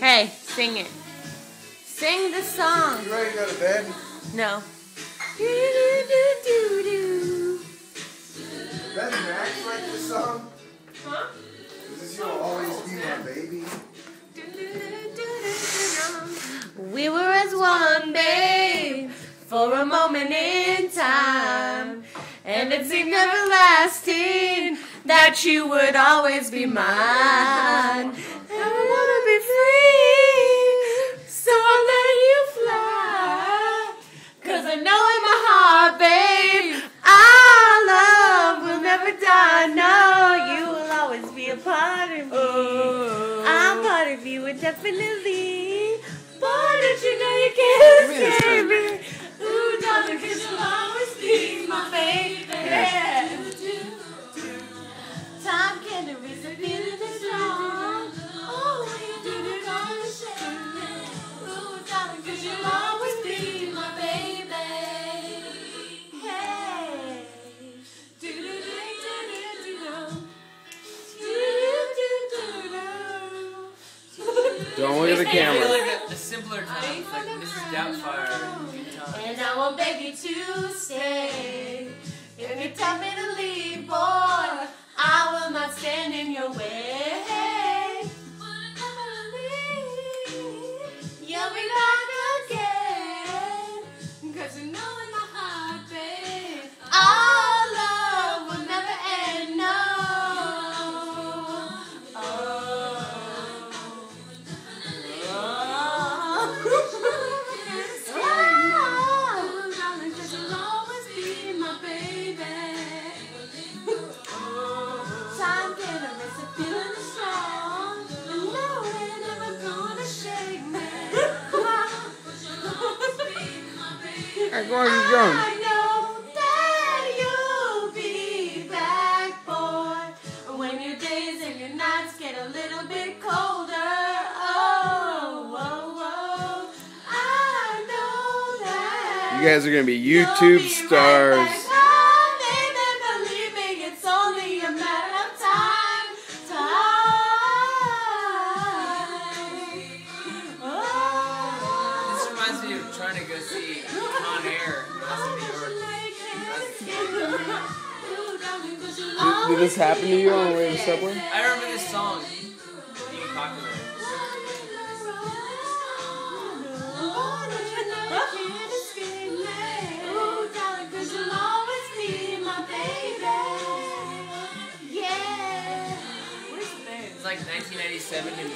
Hey, sing it. Sing the song. You ready to go to bed? No. Do do do do do. Does Max like this song? Huh? This is "You'll Always Be My Baby." We were as one, babe, for a moment in time, and it seemed everlasting that you would always be mine. And I wanna be free, so I'll let you fly. Cause I know in my heart, babe, our love will never die. No, you will always be a part of me. I'm part of you, definitely. Boy, did you know you can't escape me? Don't look at the I feel camera. like a, a simpler time, like Mrs. Doubtfire. And I won't beg you to stay. If you tell me to leave, boy, oh. I know that. You guys are gonna be YouTube be stars. Trying to go see Con Air in New York. Did, did this happen to you on the way to Subway? I remember this song being popular. It's like 1997 in